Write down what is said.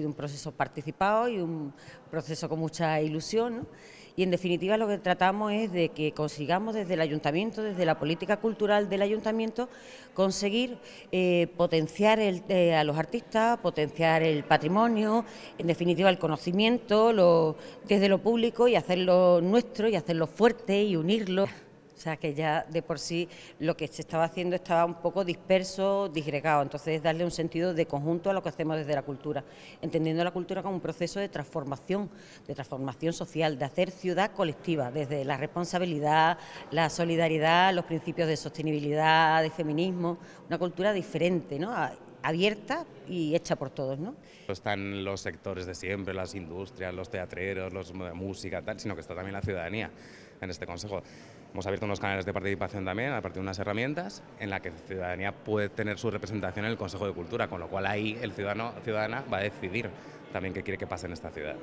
sido un proceso participado y un proceso con mucha ilusión. Y en definitiva lo que tratamos es de que consigamos desde el ayuntamiento, desde la política cultural del ayuntamiento, conseguir eh, potenciar eh, a los artistas, potenciar el patrimonio, en definitiva el conocimiento desde lo público y hacerlo nuestro y hacerlo fuerte y unirlo. O sea que ya de por sí lo que se estaba haciendo estaba un poco disperso, disgregado. Entonces darle un sentido de conjunto a lo que hacemos desde la cultura, entendiendo la cultura como un proceso de transformación, de transformación social, de hacer ciudad colectiva, desde la responsabilidad, la solidaridad, los principios de sostenibilidad, de feminismo, una cultura diferente, ¿no? abierta y hecha por todos, ¿no? Están los sectores de siempre, las industrias, los teatreros, los música, tal, sino que está también la ciudadanía en este consejo. Hemos abierto unos canales de participación también, a partir de unas herramientas, en la que la ciudadanía puede tener su representación en el Consejo de Cultura, con lo cual ahí el ciudadano ciudadana va a decidir también qué quiere que pase en esta ciudad.